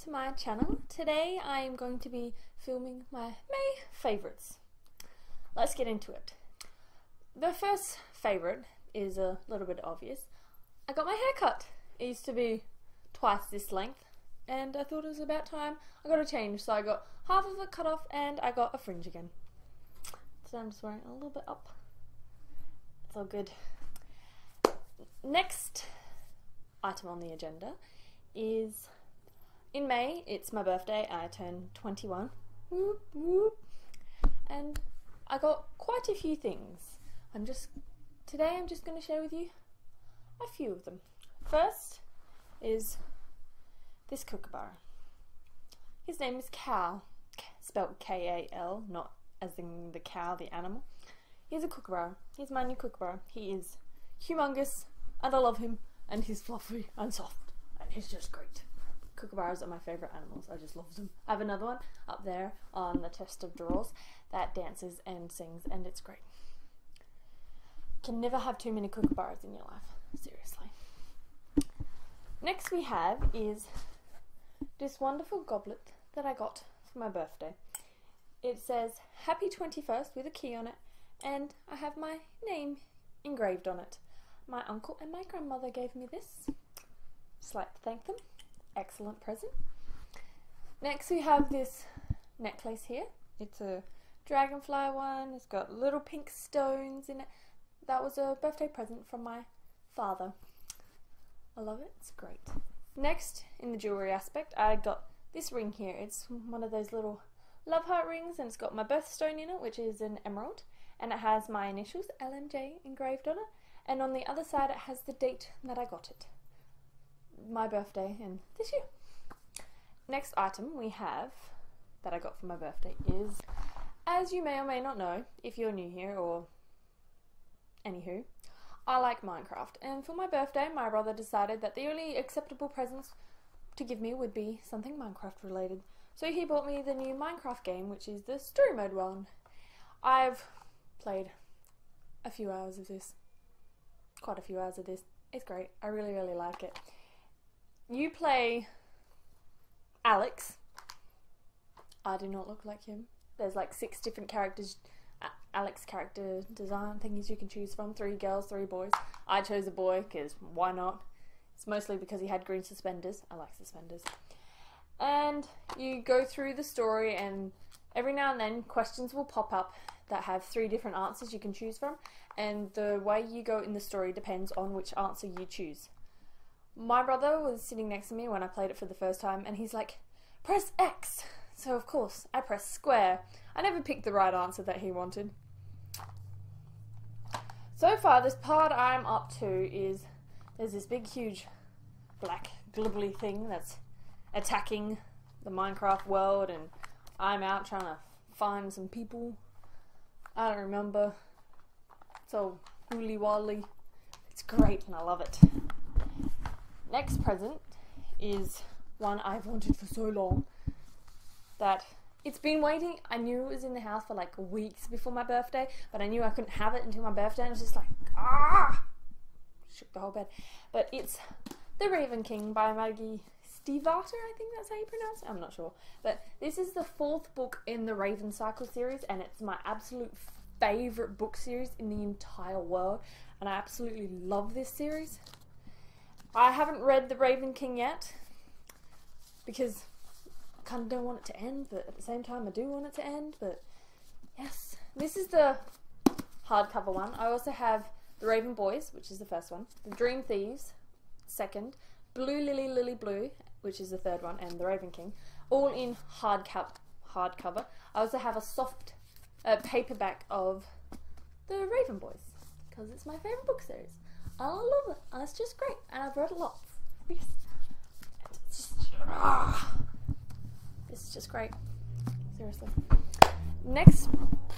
to my channel. Today I am going to be filming my May favourites. Let's get into it. The first favourite is a little bit obvious. I got my hair cut. It used to be twice this length and I thought it was about time I got a change so I got half of it cut off and I got a fringe again. So I'm just wearing a little bit up. It's all good. Next item on the agenda is in May, it's my birthday, I turn 21. Whoop, whoop. And I got quite a few things. I'm just, today I'm just going to share with you a few of them. First is this kookaburra. His name is Kal, spelled K A L, not as in the cow, the animal. He's a kookaburra. He's my new kookaburra. He is humongous, and I love him, and he's fluffy and soft, and he's just great. Kookaburras are my favourite animals. I just love them. I have another one up there on the chest of drawers that dances and sings, and it's great. Can never have too many kookaburras in your life. Seriously. Next we have is this wonderful goblet that I got for my birthday. It says Happy 21st with a key on it, and I have my name engraved on it. My uncle and my grandmother gave me this. Just like to thank them excellent present. Next we have this necklace here. It's a dragonfly one. It's got little pink stones in it. That was a birthday present from my father. I love it. It's great. Next, in the jewellery aspect, I got this ring here. It's one of those little love heart rings and it's got my birthstone in it, which is an emerald. And it has my initials, LMJ, engraved on it. And on the other side, it has the date that I got it my birthday and this year. Next item we have that I got for my birthday is, as you may or may not know, if you're new here or anywho, I like Minecraft. And for my birthday, my brother decided that the only acceptable presents to give me would be something Minecraft related. So he bought me the new Minecraft game, which is the story mode one. I've played a few hours of this, quite a few hours of this. It's great. I really, really like it you play Alex. I do not look like him. There's like six different characters, Alex character design thingies you can choose from. Three girls, three boys. I chose a boy because why not? It's mostly because he had green suspenders. I like suspenders. And you go through the story, and every now and then questions will pop up that have three different answers you can choose from. And the way you go in the story depends on which answer you choose my brother was sitting next to me when I played it for the first time, and he's like, press X. So, of course, I pressed square. I never picked the right answer that he wanted. So far, this part I'm up to is there's this big, huge, black, glibbly thing that's attacking the Minecraft world, and I'm out trying to find some people. I don't remember. It's all woolly wally. It's great, and I love it. Next present is one I've wanted for so long that it's been waiting. I knew it was in the house for like weeks before my birthday, but I knew I couldn't have it until my birthday. And was just like, ah, shook the whole bed. But it's The Raven King by Maggie Stiefvater, I think that's how you pronounce it. I'm not sure. But this is the fourth book in the Raven Cycle series, and it's my absolute favorite book series in the entire world. And I absolutely love this series. I haven't read The Raven King yet because I kind of don't want it to end, but at the same time, I do want it to end. But yes, this is the hardcover one. I also have The Raven Boys, which is the first one, The Dream Thieves, second, Blue Lily Lily Blue, which is the third one, and The Raven King, all in hardcover. Hardcover. I also have a soft uh, paperback of The Raven Boys because it's my favorite book series. I love it, and it's just great. And I've read a lot. It's just, it's just great. Seriously. Next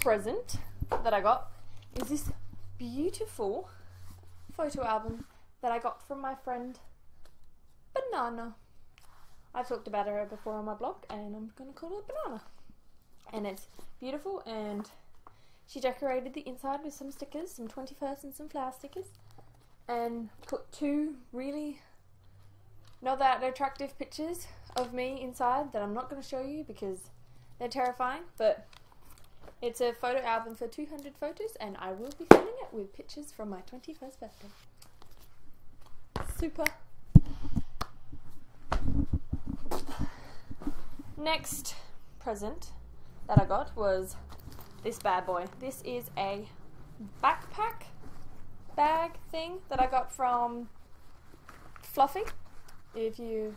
present that I got is this beautiful photo album that I got from my friend Banana. I've talked about her before on my blog, and I'm gonna call her Banana. And it's beautiful, and she decorated the inside with some stickers, some 21st and some flower stickers and put two really not that attractive pictures of me inside that I'm not going to show you because they're terrifying, but it's a photo album for 200 photos and I will be filling it with pictures from my 21st birthday. Super. Next present that I got was this bad boy. This is a backpack bag thing that I got from Fluffy. If you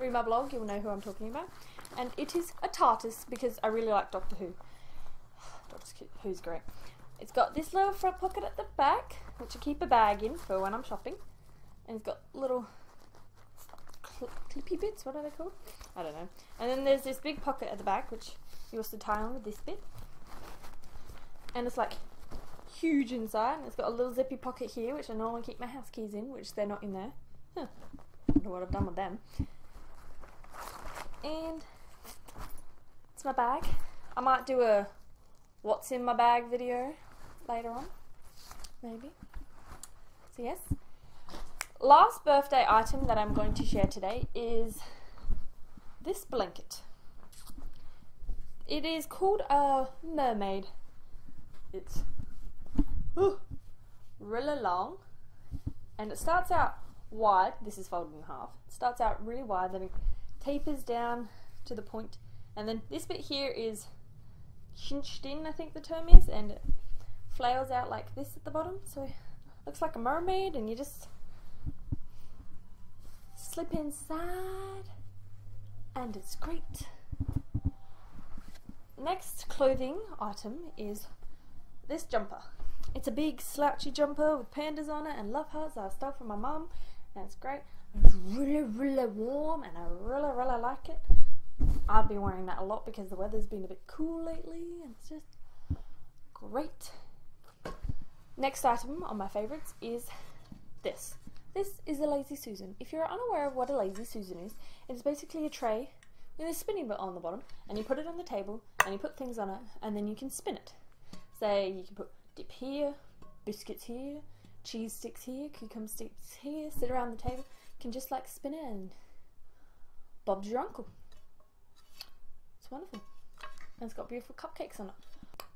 read my blog, you'll know who I'm talking about. And it is a TARDIS because I really like Doctor Who. Doctor Who's great. It's got this little front pocket at the back, which I keep a bag in for when I'm shopping. And it's got little cl clippy bits, what are they called? I don't know. And then there's this big pocket at the back, which you also tie on with this bit. And it's like huge inside, and it's got a little zippy pocket here, which I normally keep my house keys in, which they're not in there. Huh. Wonder what I've done with them. And it's my bag. I might do a what's in my bag video later on, maybe. So yes. Last birthday item that I'm going to share today is this blanket. It is called a mermaid. It's really long and it starts out wide. This is folded in half. It starts out really wide, then it tapers down to the point, and then this bit here is cinched in, I think the term is, and it flails out like this at the bottom. So it looks like a mermaid, and you just slip inside, and it's great. Next clothing item is this jumper. It's a big slouchy jumper with pandas on it and love hearts that I stole from my mum. It's great. It's really, really warm and I really, really like it. I've been wearing that a lot because the weather's been a bit cool lately and it's just great. Next item on my favourites is this. This is a Lazy Susan. If you're unaware of what a Lazy Susan is, it's basically a tray with a spinning bit on the bottom and you put it on the table and you put things on it and then you can spin it. Say you can put dip here, biscuits here, cheese sticks here, cucumber sticks here, sit around the table, can just like spin it and Bob's your uncle. It's wonderful. And it's got beautiful cupcakes on it.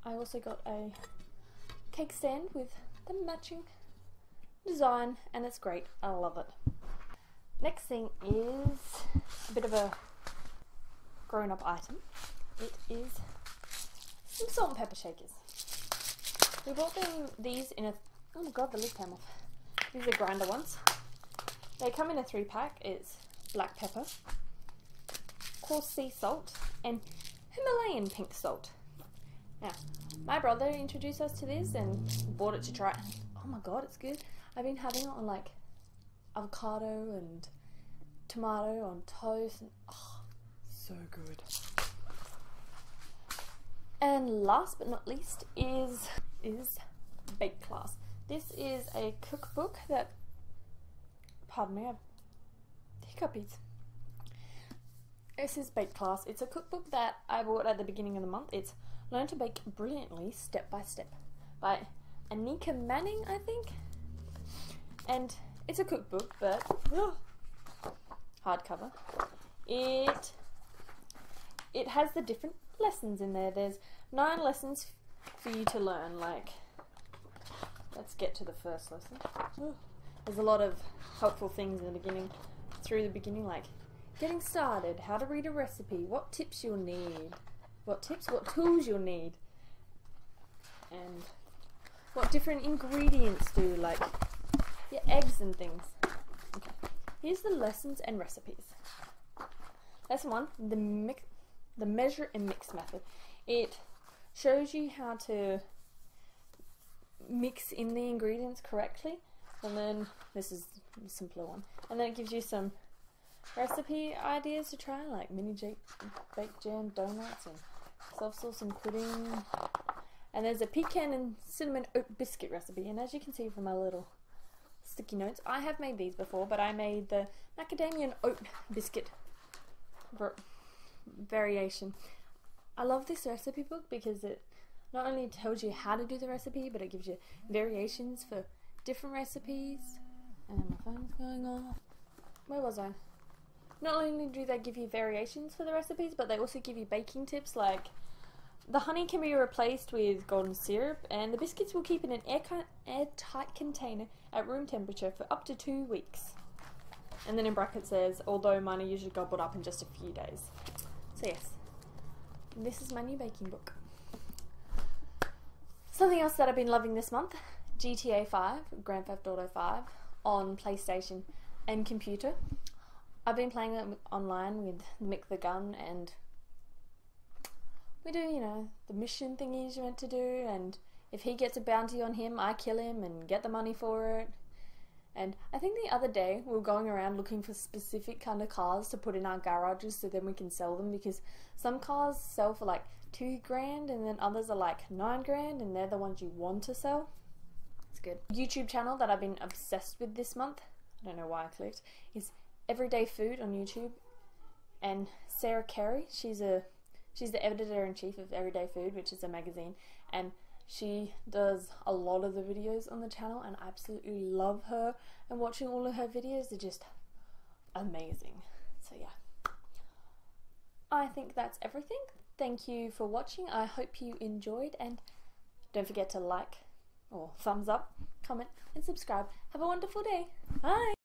I also got a cake stand with the matching design and it's great. I love it. Next thing is a bit of a grown up item. It is some salt and pepper shakers. We bought them these in a oh my god the lid came off. These are grinder ones. They come in a three pack. It's black pepper, coarse sea salt, and Himalayan pink salt. Now, my brother introduced us to this and bought it to try. Oh my god, it's good. I've been having it on like avocado and tomato on toast and oh, so good. And last but not least is is Bake Class. This is a cookbook that pardon me, I've. This is Bake Class. It's a cookbook that I bought at the beginning of the month. It's Learn to Bake Brilliantly Step by Step by Anneka Manning, I think. And it's a cookbook, but oh, hardcover. It it has the different lessons in there. There's nine lessons for you to learn. Like, let's get to the first lesson. There's a lot of helpful things in the beginning, through the beginning, like getting started, how to read a recipe, what tips you'll need, what tips, what tools you'll need, and what different ingredients do, like your eggs and things. Okay, here's the lessons and recipes. Lesson one: the mix, the measure and mix method. It shows you how to mix in the ingredients correctly and then this is a simpler one and then it gives you some recipe ideas to try like mini baked jam donuts and soft sauce and pudding. And there's a pecan and cinnamon oat biscuit recipe and as you can see from my little sticky notes I have made these before but I made the macadamia and oat biscuit variation I love this recipe book because it not only tells you how to do the recipe, but it gives you variations for different recipes. And my phone's going off. Where was I? not only do they give you variations for the recipes, but they also give you baking tips like the honey can be replaced with golden syrup, and the biscuits will keep in an air airtight container at room temperature for up to two weeks. And then in brackets says, although mine are usually gobbled up in just a few days. So yes, this is my new baking book. Something else that I've been loving this month, GTA 5, Grand Theft Auto 5, on PlayStation and computer. I've been playing it online with Mick the Gun and we do, you know, the mission thingies you're meant to do, and if he gets a bounty on him, I kill him and get the money for it. And I think the other day we were going around looking for specific kind of cars to put in our garages so then we can sell them because some cars sell for like two grand and then others are like nine grand and they're the ones you want to sell. It's good. YouTube channel that I've been obsessed with this month, I don't know why I clicked, is Everyday Food on YouTube. And Sarah Carey, she's a She's the editor in chief of Everyday Food, which is a magazine, and she does a lot of the videos on the channel, and I absolutely love her. And watching all of her videos are just amazing. So, yeah. I think that's everything. Thank you for watching. I hope you enjoyed, and don't forget to like or thumbs up, comment, and subscribe. Have a wonderful day. Bye.